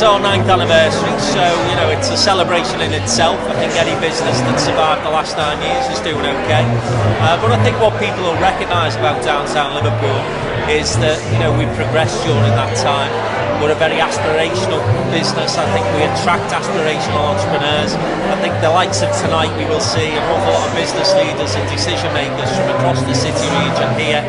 ninth anniversary, so you know it's a celebration in itself. I think any business that survived the last nine years is doing okay. Uh, but I think what people will recognise about downtown Liverpool is that you know we progressed during that time. We're a very aspirational business. I think we attract aspirational entrepreneurs. I think the likes of tonight we will see an awful lot of business leaders and decision makers from across the city region here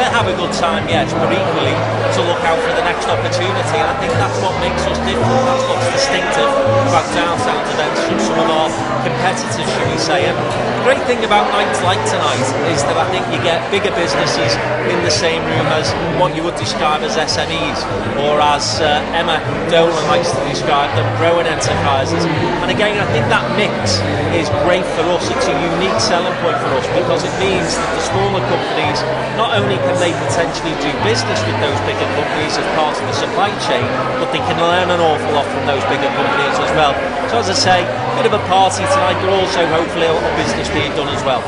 to have a good time, yes, but equally to look out for the next opportunity. And I think that's what makes us different. That's what's distinctive about downtown events from some of our competitors, should we say. And the great thing about nights like tonight is that I think you get bigger businesses in the same room as what you would describe as SMEs or as uh, Emma Dolan likes to describe them, growing enterprises. And again, I think that mix is great for us. It's a unique selling point for us because it means that the smaller companies, not only can they potentially do business with those bigger companies as part of the supply chain, but they can learn an awful lot from those bigger companies as well. So as I say, a bit of a party tonight, but also hopefully a business being done as well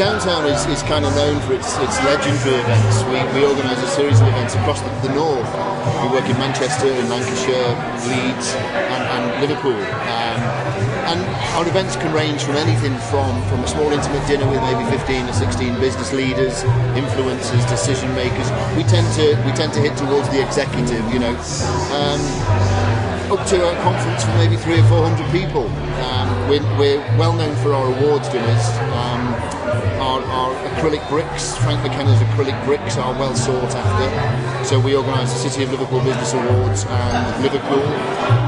downtown is, is kind of known for its, its legendary events. We, we organise a series of events across the, the, north. We work in Manchester, in Lancashire, Leeds, and, and Liverpool. Um, and our events can range from anything from, from a small intimate dinner with maybe 15 or 16 business leaders, influencers, decision makers. We tend to we tend to hit towards the executive, you know. Um, up to a conference for maybe three or four hundred people. Um, we're, we're, well known for our awards dinners. Um, our, our, acrylic bricks, Frank McKenna's acrylic bricks are well sought after. So we organise the City of Liverpool Business Awards and Liverpool.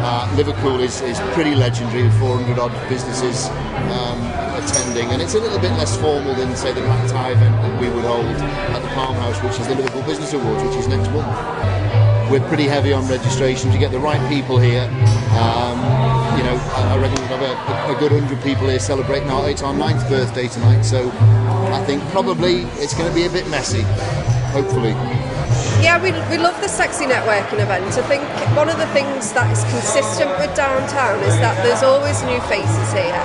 Uh, Liverpool is, is pretty legendary with 400 odd businesses um, attending, and it's a little bit less formal than say the black tie event that we would hold at the Palm House, which is the Liverpool Business Awards, which is next month. We're pretty heavy on registration to get the right people here. Um, you know, I, reckon we'll have got a, a, good hundred people here celebrating our it's our ninth birthday tonight. So I think probably it's going to be a bit messy. Hopefully. Yeah, we, we love the sexy networking event. I think one of the things that is consistent with downtown is that there's always new faces here.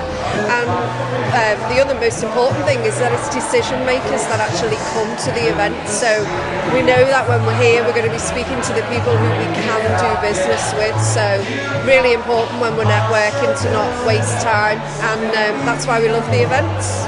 And um, the other most important thing is that it's decision makers that actually come to the event. So we know that when we're here, we're going to be speaking to the people who we can do business with. So really important when we're networking to not waste time. And um, that's why we love the events.